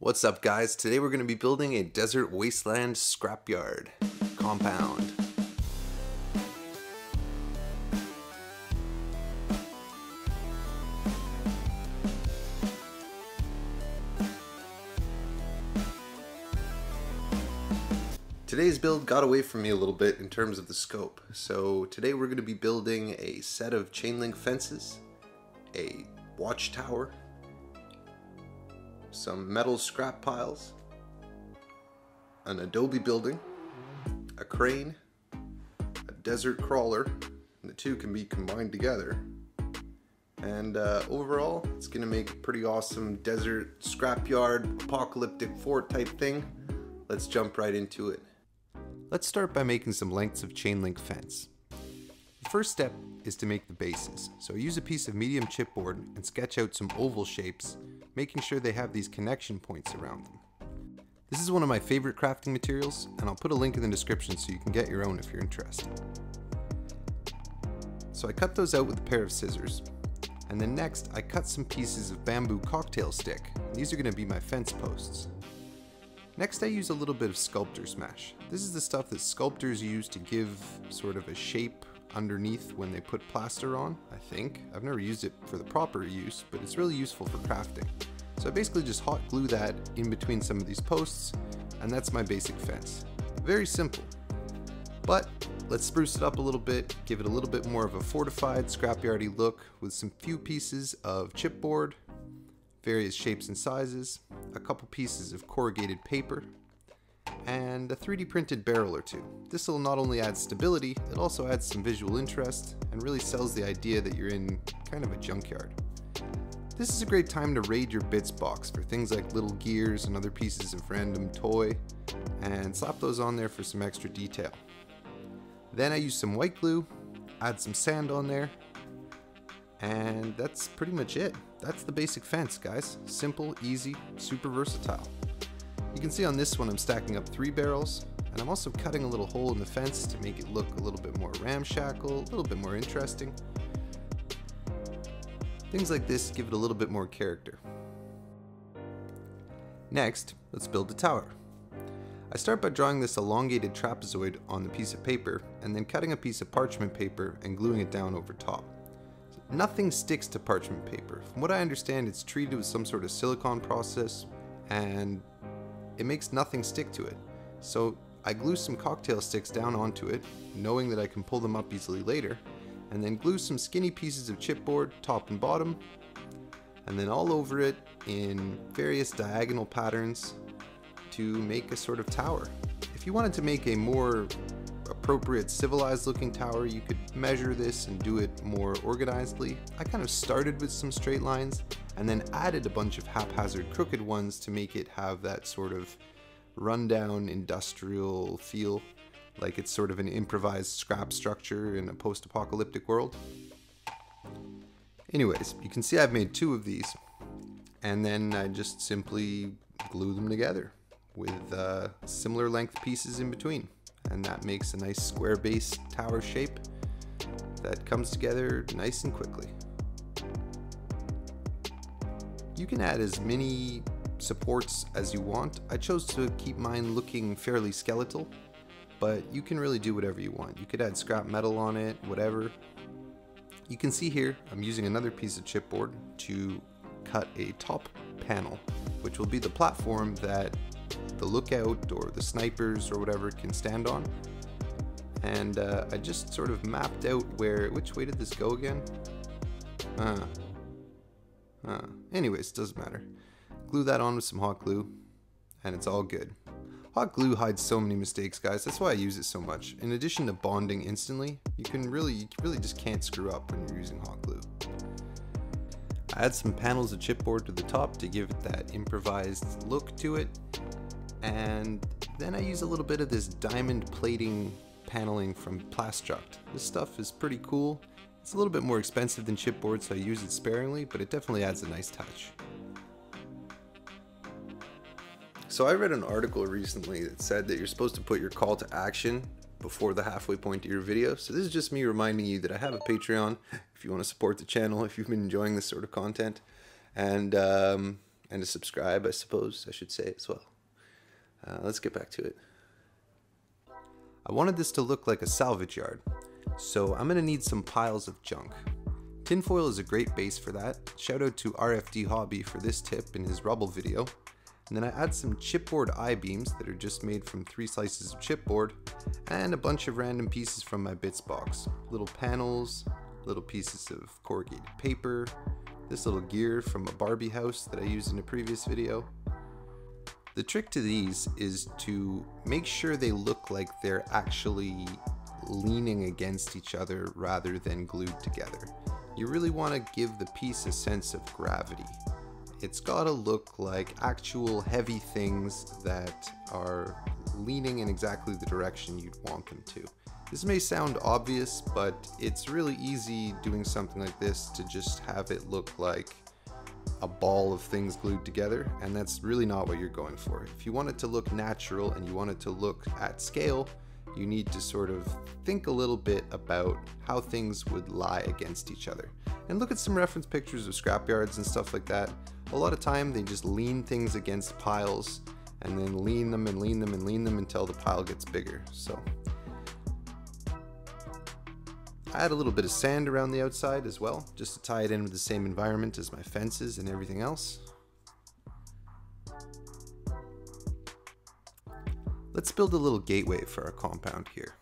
What's up guys? Today we're going to be building a desert wasteland scrapyard compound. Today's build got away from me a little bit in terms of the scope. So today we're going to be building a set of chain link fences, a watchtower, some metal scrap piles, an adobe building, a crane, a desert crawler, and the two can be combined together. And uh, overall, it's gonna make a pretty awesome desert scrapyard, apocalyptic fort type thing. Let's jump right into it. Let's start by making some lengths of chain link fence. The first step is to make the bases. So I use a piece of medium chipboard and sketch out some oval shapes making sure they have these connection points around them. This is one of my favorite crafting materials, and I'll put a link in the description so you can get your own if you're interested. So I cut those out with a pair of scissors, and then next I cut some pieces of bamboo cocktail stick. These are going to be my fence posts. Next I use a little bit of sculptor's mesh. This is the stuff that sculptors use to give sort of a shape underneath when they put plaster on, I think. I've never used it for the proper use, but it's really useful for crafting. So I basically just hot glue that in between some of these posts, and that's my basic fence. Very simple. But let's spruce it up a little bit, give it a little bit more of a fortified, scrapyardy look with some few pieces of chipboard, various shapes and sizes, a couple pieces of corrugated paper, and a 3D printed barrel or two. This will not only add stability, it also adds some visual interest and really sells the idea that you're in kind of a junkyard. This is a great time to raid your bits box for things like little gears and other pieces of random toy, and slap those on there for some extra detail. Then I use some white glue, add some sand on there, and that's pretty much it. That's the basic fence, guys. Simple, easy, super versatile. You can see on this one I'm stacking up three barrels, and I'm also cutting a little hole in the fence to make it look a little bit more ramshackle, a little bit more interesting. Things like this give it a little bit more character. Next, let's build a tower. I start by drawing this elongated trapezoid on the piece of paper and then cutting a piece of parchment paper and gluing it down over top. Nothing sticks to parchment paper. From what I understand, it's treated with some sort of silicone process and it makes nothing stick to it. So I glue some cocktail sticks down onto it, knowing that I can pull them up easily later, and then glue some skinny pieces of chipboard top and bottom and then all over it in various diagonal patterns to make a sort of tower. If you wanted to make a more appropriate civilized looking tower you could measure this and do it more organizedly. I kind of started with some straight lines and then added a bunch of haphazard crooked ones to make it have that sort of rundown industrial feel like it's sort of an improvised scrap structure in a post-apocalyptic world. Anyways, you can see I've made two of these, and then I just simply glue them together with uh, similar length pieces in between. And that makes a nice square base tower shape that comes together nice and quickly. You can add as many supports as you want. I chose to keep mine looking fairly skeletal but you can really do whatever you want. You could add scrap metal on it, whatever. You can see here, I'm using another piece of chipboard to cut a top panel, which will be the platform that the lookout or the snipers or whatever can stand on. And uh, I just sort of mapped out where, which way did this go again? Uh, uh, anyways, doesn't matter. Glue that on with some hot glue and it's all good. Hot glue hides so many mistakes, guys. That's why I use it so much. In addition to bonding instantly, you can really, you really just can't screw up when you're using hot glue. I add some panels of chipboard to the top to give it that improvised look to it. And then I use a little bit of this diamond plating paneling from Plastruct. This stuff is pretty cool. It's a little bit more expensive than chipboard, so I use it sparingly, but it definitely adds a nice touch. So I read an article recently that said that you're supposed to put your call to action before the halfway point to your video. So this is just me reminding you that I have a Patreon if you want to support the channel, if you've been enjoying this sort of content. And um, and to subscribe, I suppose I should say as well. Uh, let's get back to it. I wanted this to look like a salvage yard, so I'm to need some piles of junk. Tinfoil is a great base for that. Shout out to RFD Hobby for this tip in his rubble video. And then I add some chipboard I-beams that are just made from three slices of chipboard and a bunch of random pieces from my bits box. Little panels, little pieces of corrugated paper, this little gear from a Barbie house that I used in a previous video. The trick to these is to make sure they look like they're actually leaning against each other rather than glued together. You really want to give the piece a sense of gravity. It's got to look like actual heavy things that are leaning in exactly the direction you'd want them to. This may sound obvious, but it's really easy doing something like this to just have it look like a ball of things glued together, and that's really not what you're going for. If you want it to look natural and you want it to look at scale, you need to sort of think a little bit about how things would lie against each other. And look at some reference pictures of scrapyards and stuff like that. A lot of time they just lean things against piles and then lean them and lean them and lean them until the pile gets bigger. So I add a little bit of sand around the outside as well, just to tie it in with the same environment as my fences and everything else. Let's build a little gateway for our compound here.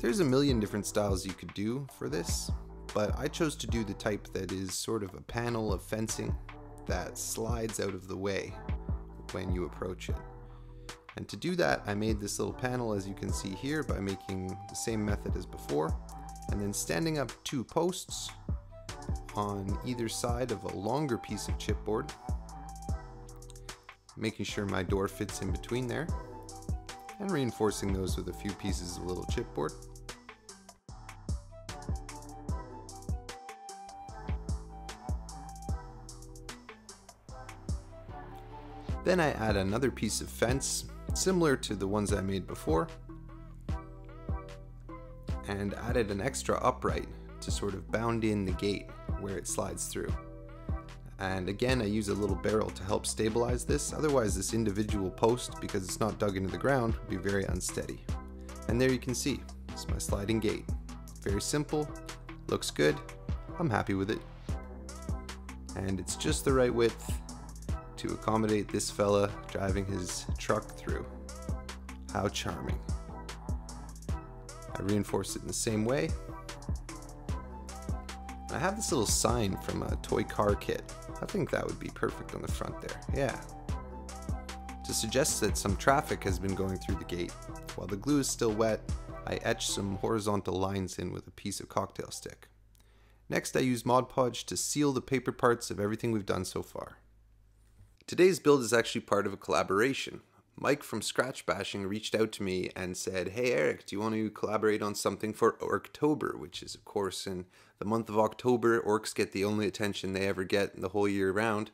There's a million different styles you could do for this, but I chose to do the type that is sort of a panel of fencing that slides out of the way when you approach it. And to do that, I made this little panel as you can see here by making the same method as before, and then standing up two posts on either side of a longer piece of chipboard, making sure my door fits in between there, and reinforcing those with a few pieces of little chipboard. Then I add another piece of fence, similar to the ones I made before, and added an extra upright to sort of bound in the gate where it slides through. And again, I use a little barrel to help stabilize this, otherwise this individual post, because it's not dug into the ground, would be very unsteady. And there you can see, it's my sliding gate. Very simple, looks good, I'm happy with it. And it's just the right width to accommodate this fella driving his truck through. How charming. I reinforce it in the same way. I have this little sign from a toy car kit. I think that would be perfect on the front there. Yeah. To suggest that some traffic has been going through the gate, while the glue is still wet, I etch some horizontal lines in with a piece of cocktail stick. Next I use Mod Podge to seal the paper parts of everything we've done so far. Today's build is actually part of a collaboration. Mike from Scratch Bashing reached out to me and said, Hey Eric, do you want to collaborate on something for Orktober? Which is, of course, in the month of October, orcs get the only attention they ever get the whole year round.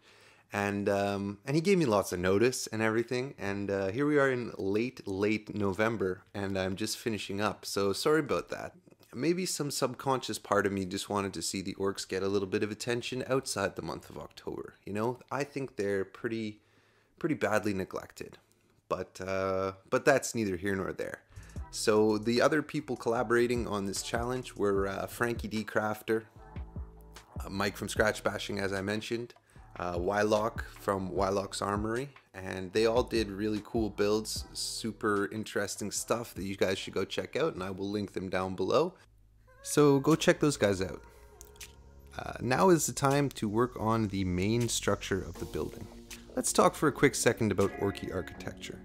And um, and he gave me lots of notice and everything. And uh, here we are in late, late November, and I'm just finishing up. So sorry about that maybe some subconscious part of me just wanted to see the orcs get a little bit of attention outside the month of October. You know, I think they're pretty, pretty badly neglected, but uh, but that's neither here nor there. So the other people collaborating on this challenge were uh, Franky D. Crafter, uh, Mike from Scratch Bashing, as I mentioned, uh, Wyloch from Wyloch's Armory, and they all did really cool builds, super interesting stuff that you guys should go check out, and I will link them down below. So go check those guys out. Uh, now is the time to work on the main structure of the building. Let's talk for a quick second about Orky architecture.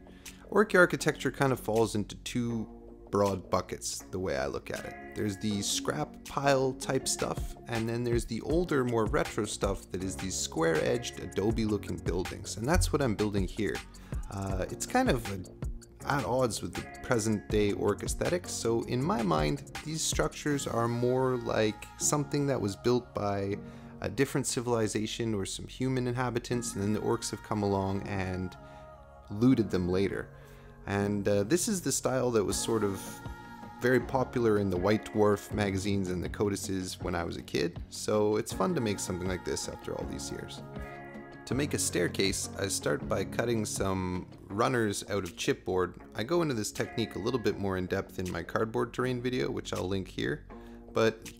Orky architecture kind of falls into two broad buckets, the way I look at it. There's the scrap pile type stuff, and then there's the older, more retro stuff that is these square-edged, adobe-looking buildings, and that's what I'm building here. Uh, it's kind of at odds with the present day orc aesthetics, so in my mind, these structures are more like something that was built by a different civilization or some human inhabitants, and then the orcs have come along and looted them later. And uh, this is the style that was sort of very popular in the White Dwarf magazines and the codices when I was a kid, so it's fun to make something like this after all these years. To make a staircase, I start by cutting some runners out of chipboard. I go into this technique a little bit more in depth in my cardboard terrain video, which I'll link here. But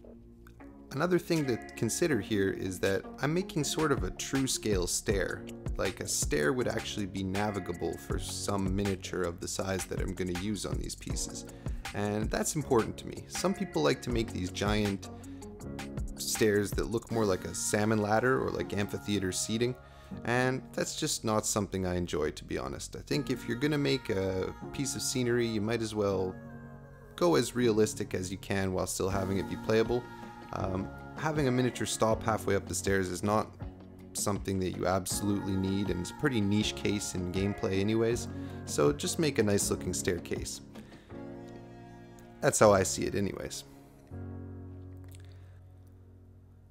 another thing to consider here is that I'm making sort of a true scale stair. Like a stair would actually be navigable for some miniature of the size that I'm going to use on these pieces. And that's important to me. Some people like to make these giant stairs that look more like a salmon ladder or like amphitheater seating. And that's just not something I enjoy, to be honest. I think if you're gonna make a piece of scenery, you might as well go as realistic as you can while still having it be playable. Um, having a miniature stop halfway up the stairs is not something that you absolutely need, and it's a pretty niche case in gameplay anyways, so just make a nice looking staircase. That's how I see it anyways.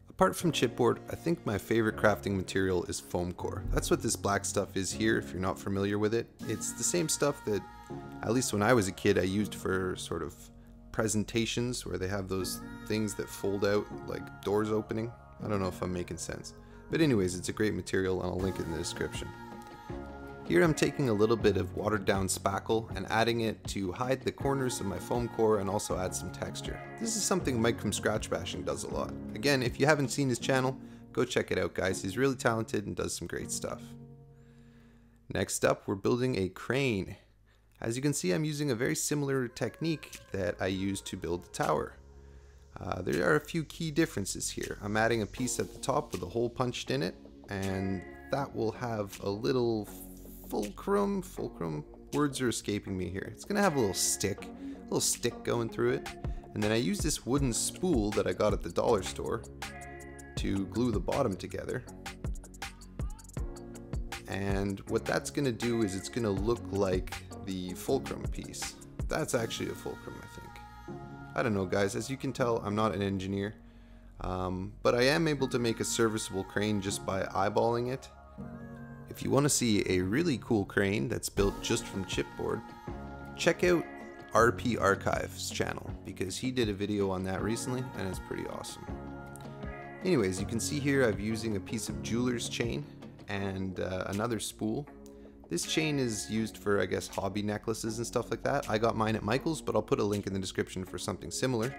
Apart from chipboard, I think my favorite crafting material is foam core. That's what this black stuff is here if you're not familiar with it. It's the same stuff that, at least when I was a kid, I used for sort of presentations where they have those things that fold out like doors opening. I don't know if I'm making sense. But anyways, it's a great material and I'll link it in the description. Here I'm taking a little bit of watered down spackle and adding it to hide the corners of my foam core and also add some texture. This is something Mike from Scratch Bashing does a lot. Again, if you haven't seen his channel, go check it out guys. He's really talented and does some great stuff. Next up, we're building a crane. As you can see, I'm using a very similar technique that I used to build the tower. Uh, there are a few key differences here. I'm adding a piece at the top with a hole punched in it, and that will have a little fulcrum, fulcrum, words are escaping me here. It's gonna have a little stick, a little stick going through it. And then I use this wooden spool that I got at the dollar store to glue the bottom together. And what that's gonna do is it's gonna look like the fulcrum piece. That's actually a fulcrum, I think. I don't know guys, as you can tell, I'm not an engineer. Um, but I am able to make a serviceable crane just by eyeballing it if you want to see a really cool crane that's built just from chipboard, check out RP Archives channel because he did a video on that recently and it's pretty awesome. Anyways, you can see here I'm using a piece of jeweler's chain and uh, another spool. This chain is used for, I guess, hobby necklaces and stuff like that. I got mine at Michael's, but I'll put a link in the description for something similar.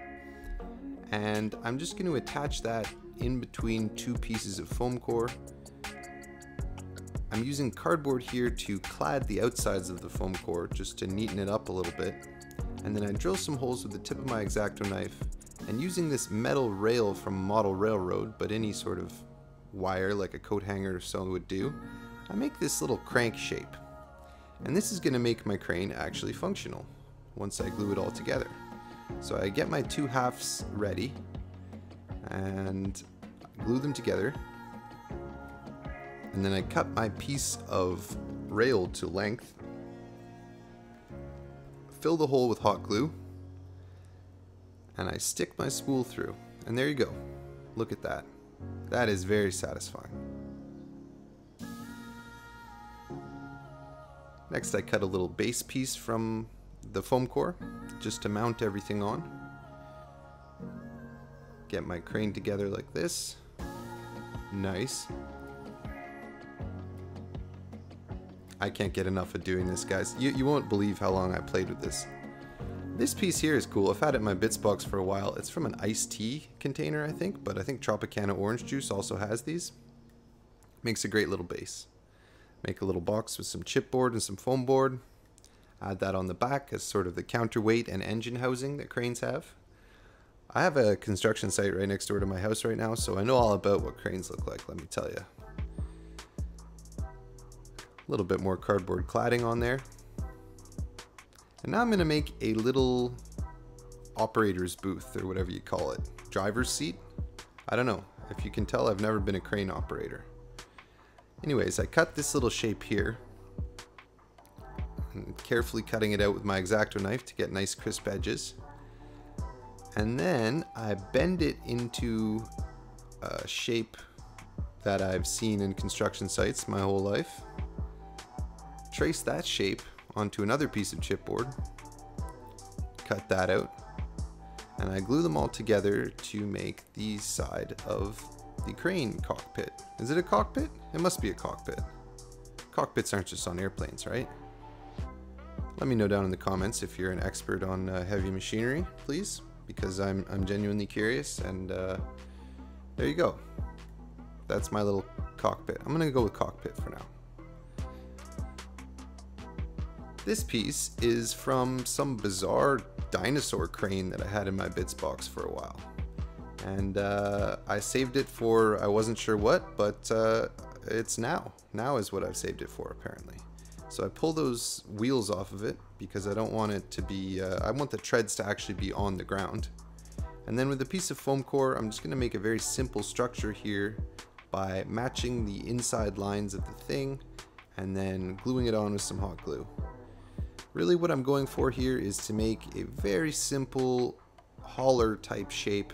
And I'm just going to attach that in between two pieces of foam core I'm using cardboard here to clad the outsides of the foam core just to neaten it up a little bit. And then I drill some holes with the tip of my X-Acto knife and using this metal rail from Model Railroad, but any sort of wire like a coat hanger or so would do, I make this little crank shape. And this is going to make my crane actually functional once I glue it all together. So I get my two halves ready and glue them together and then I cut my piece of rail to length, fill the hole with hot glue, and I stick my spool through. And there you go. Look at that. That is very satisfying. Next I cut a little base piece from the foam core just to mount everything on. Get my crane together like this. Nice. I can't get enough of doing this, guys. You, you won't believe how long I played with this. This piece here is cool. I've had it in my bits box for a while. It's from an iced tea container, I think, but I think Tropicana Orange Juice also has these. Makes a great little base. Make a little box with some chipboard and some foam board. Add that on the back as sort of the counterweight and engine housing that cranes have. I have a construction site right next door to my house right now, so I know all about what cranes look like, let me tell you. A little bit more cardboard cladding on there. And now I'm going to make a little operator's booth or whatever you call it. Driver's seat? I don't know. If you can tell, I've never been a crane operator. Anyways, I cut this little shape here. carefully cutting it out with my X-Acto knife to get nice crisp edges. And then I bend it into a shape that I've seen in construction sites my whole life trace that shape onto another piece of chipboard, cut that out, and I glue them all together to make the side of the crane cockpit. Is it a cockpit? It must be a cockpit. Cockpits aren't just on airplanes, right? Let me know down in the comments if you're an expert on uh, heavy machinery, please, because I'm, I'm genuinely curious, and uh, there you go. That's my little cockpit. I'm gonna go with cockpit for now. This piece is from some bizarre dinosaur crane that I had in my bits box for a while. And uh, I saved it for I wasn't sure what, but uh, it's now. Now is what I've saved it for apparently. So I pull those wheels off of it because I don't want it to be, uh, I want the treads to actually be on the ground. And then with a piece of foam core, I'm just gonna make a very simple structure here by matching the inside lines of the thing and then gluing it on with some hot glue. Really what I'm going for here is to make a very simple hauler type shape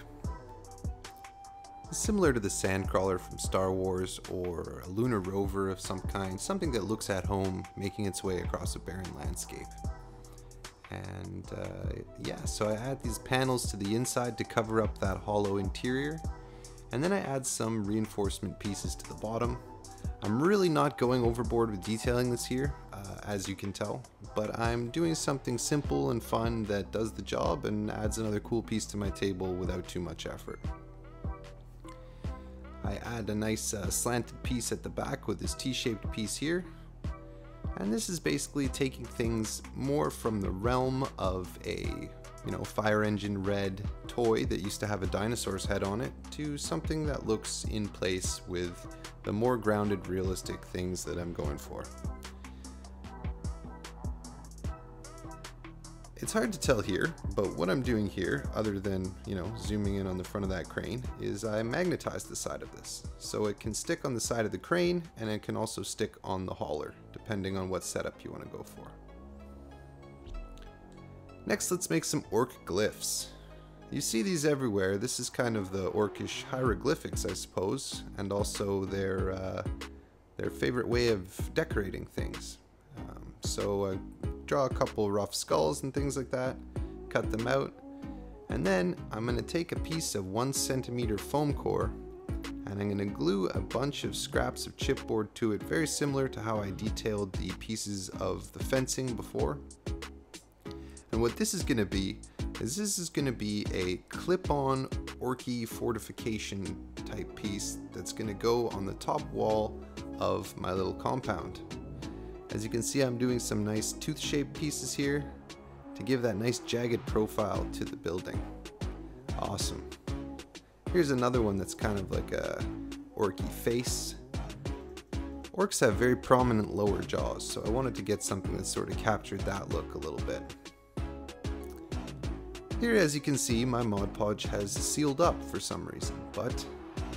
similar to the Sandcrawler from Star Wars or a lunar rover of some kind, something that looks at home making its way across a barren landscape. And uh, yeah, so I add these panels to the inside to cover up that hollow interior. And then I add some reinforcement pieces to the bottom. I'm really not going overboard with detailing this here uh, as you can tell. But I'm doing something simple and fun that does the job and adds another cool piece to my table without too much effort. I add a nice uh, slanted piece at the back with this T-shaped piece here. And this is basically taking things more from the realm of a, you know, fire engine red toy that used to have a dinosaur's head on it to something that looks in place with the more grounded realistic things that I'm going for. It's hard to tell here, but what I'm doing here, other than, you know, zooming in on the front of that crane, is I magnetize the side of this. So it can stick on the side of the crane, and it can also stick on the hauler, depending on what setup you want to go for. Next, let's make some orc glyphs. You see these everywhere. This is kind of the orcish hieroglyphics, I suppose, and also their, uh, their favorite way of decorating things. Um, so uh, draw a couple rough skulls and things like that, cut them out, and then I'm going to take a piece of one centimeter foam core and I'm going to glue a bunch of scraps of chipboard to it, very similar to how I detailed the pieces of the fencing before. And what this is going to be is this is going to be a clip-on Orky fortification type piece that's going to go on the top wall of my little compound. As you can see, I'm doing some nice tooth-shaped pieces here to give that nice jagged profile to the building. Awesome. Here's another one that's kind of like a orky face. Orcs have very prominent lower jaws, so I wanted to get something that sort of captured that look a little bit. Here, as you can see, my Mod Podge has sealed up for some reason, but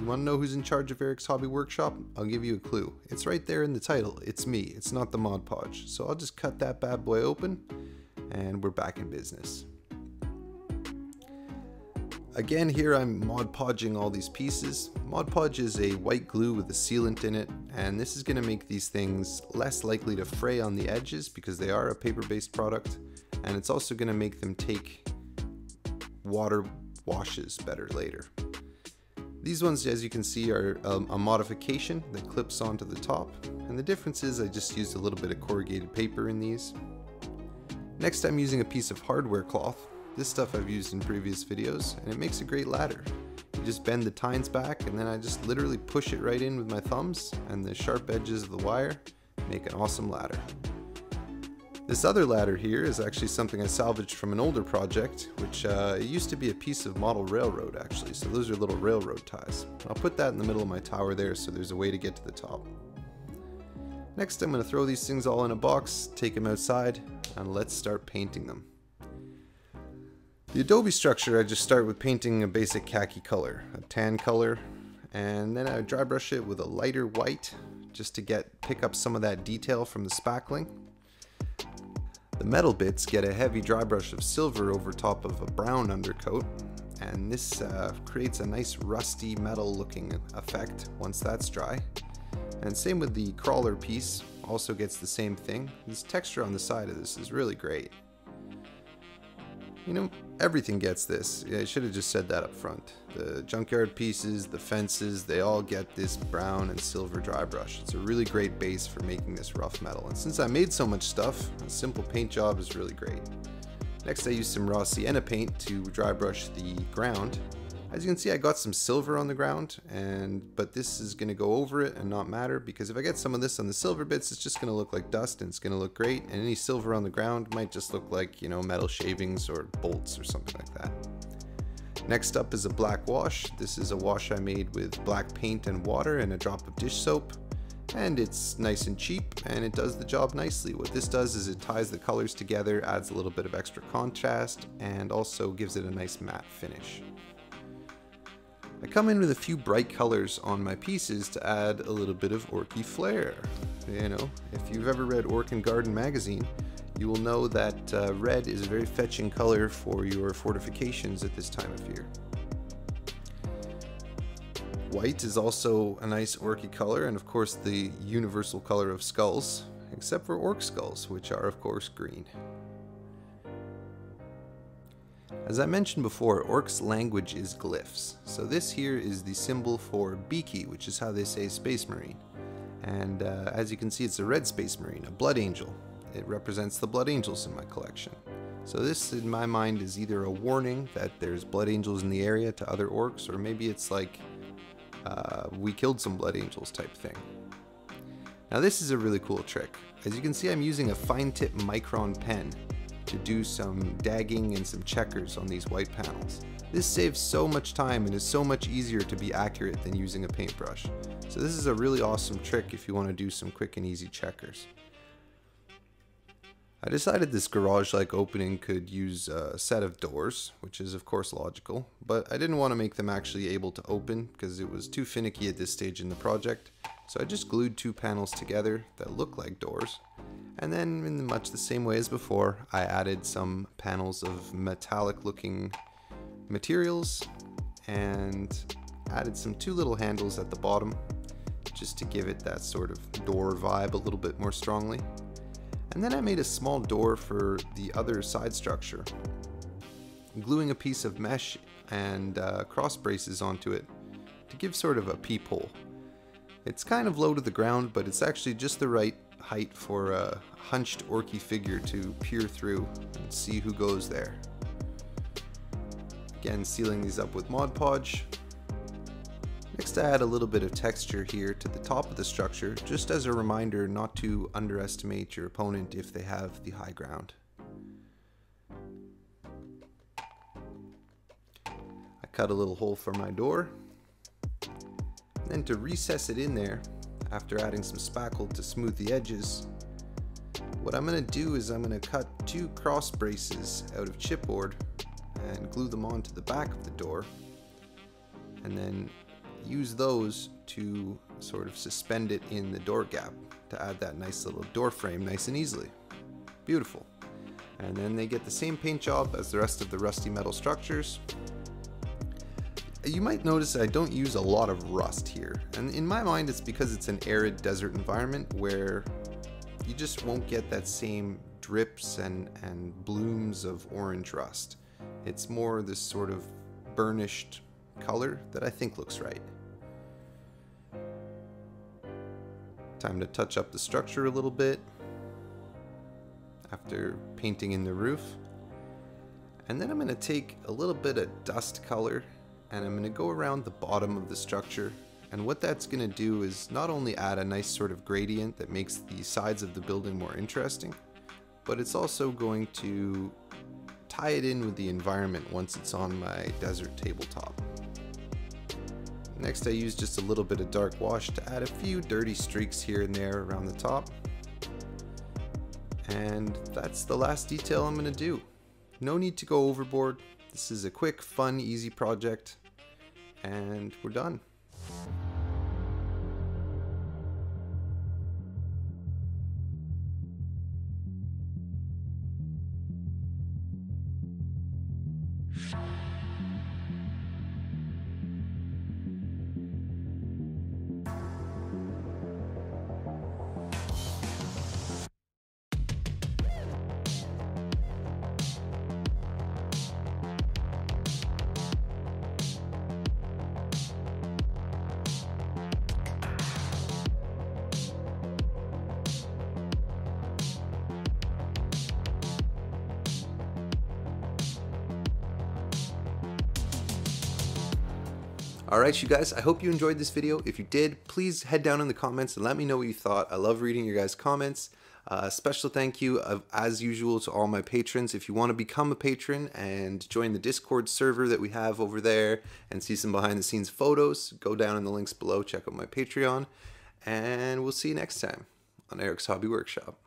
you want to know who's in charge of Eric's Hobby Workshop? I'll give you a clue. It's right there in the title. It's me. It's not the Mod Podge. So I'll just cut that bad boy open and we're back in business. Again, here I'm Mod Podging all these pieces. Mod Podge is a white glue with a sealant in it, and this is going to make these things less likely to fray on the edges because they are a paper-based product, and it's also going to make them take water washes better later. These ones, as you can see, are um, a modification that clips onto the top, and the difference is I just used a little bit of corrugated paper in these. Next I'm using a piece of hardware cloth. This stuff I've used in previous videos, and it makes a great ladder. You just bend the tines back, and then I just literally push it right in with my thumbs, and the sharp edges of the wire make an awesome ladder. This other ladder here is actually something I salvaged from an older project, which uh, used to be a piece of model railroad actually, so those are little railroad ties. I'll put that in the middle of my tower there so there's a way to get to the top. Next I'm going to throw these things all in a box, take them outside, and let's start painting them. The adobe structure I just start with painting a basic khaki color, a tan color, and then I dry brush it with a lighter white just to get pick up some of that detail from the spackling. The metal bits get a heavy dry brush of silver over top of a brown undercoat, and this uh, creates a nice rusty metal looking effect once that's dry. And same with the crawler piece, also gets the same thing. This texture on the side of this is really great. You know, everything gets this. I should have just said that up front. The junkyard pieces, the fences, they all get this brown and silver dry brush. It's a really great base for making this rough metal. And since I made so much stuff, a simple paint job is really great. Next I used some raw sienna paint to dry brush the ground as you can see, I got some silver on the ground, and but this is going to go over it and not matter because if I get some of this on the silver bits, it's just going to look like dust and it's going to look great. And any silver on the ground might just look like, you know, metal shavings or bolts or something like that. Next up is a black wash. This is a wash I made with black paint and water and a drop of dish soap. And it's nice and cheap and it does the job nicely. What this does is it ties the colors together, adds a little bit of extra contrast, and also gives it a nice matte finish. I come in with a few bright colors on my pieces to add a little bit of orky flair. You know, if you've ever read Orc and Garden magazine, you will know that uh, red is a very fetching color for your fortifications at this time of year. White is also a nice orky color, and of course the universal color of skulls, except for orc skulls, which are of course green. As I mentioned before, Orc's language is glyphs. So this here is the symbol for Beaky, which is how they say Space Marine. And uh, as you can see, it's a red Space Marine, a Blood Angel. It represents the Blood Angels in my collection. So this, in my mind, is either a warning that there's Blood Angels in the area to other Orcs, or maybe it's like, uh, we killed some Blood Angels type thing. Now this is a really cool trick. As you can see, I'm using a fine tip micron pen to do some dagging and some checkers on these white panels. This saves so much time and is so much easier to be accurate than using a paintbrush. So this is a really awesome trick if you want to do some quick and easy checkers. I decided this garage-like opening could use a set of doors, which is of course logical, but I didn't want to make them actually able to open because it was too finicky at this stage in the project, so I just glued two panels together that look like doors, and then in much the same way as before, I added some panels of metallic looking materials and added some two little handles at the bottom just to give it that sort of door vibe a little bit more strongly. And then I made a small door for the other side structure, gluing a piece of mesh and uh, cross braces onto it to give sort of a peephole. It's kind of low to the ground, but it's actually just the right height for a hunched orky figure to peer through and see who goes there. Again, sealing these up with Mod Podge. Next I add a little bit of texture here to the top of the structure, just as a reminder not to underestimate your opponent if they have the high ground. I cut a little hole for my door. Then to recess it in there, after adding some spackle to smooth the edges. What I'm going to do is I'm going to cut two cross braces out of chipboard and glue them onto the back of the door and then use those to sort of suspend it in the door gap to add that nice little door frame nice and easily. Beautiful. And then they get the same paint job as the rest of the rusty metal structures, you might notice I don't use a lot of rust here, and in my mind it's because it's an arid desert environment where you just won't get that same drips and, and blooms of orange rust. It's more this sort of burnished color that I think looks right. Time to touch up the structure a little bit after painting in the roof. And then I'm going to take a little bit of dust color and I'm going to go around the bottom of the structure and what that's going to do is not only add a nice sort of gradient that makes the sides of the building more interesting, but it's also going to tie it in with the environment once it's on my desert tabletop. Next I use just a little bit of dark wash to add a few dirty streaks here and there around the top. And that's the last detail I'm going to do. No need to go overboard. This is a quick, fun, easy project and we're done. Alright you guys, I hope you enjoyed this video. If you did, please head down in the comments and let me know what you thought. I love reading your guys' comments. Uh, special thank you, as usual, to all my patrons. If you want to become a patron and join the Discord server that we have over there and see some behind the scenes photos, go down in the links below, check out my Patreon, and we'll see you next time on Eric's Hobby Workshop.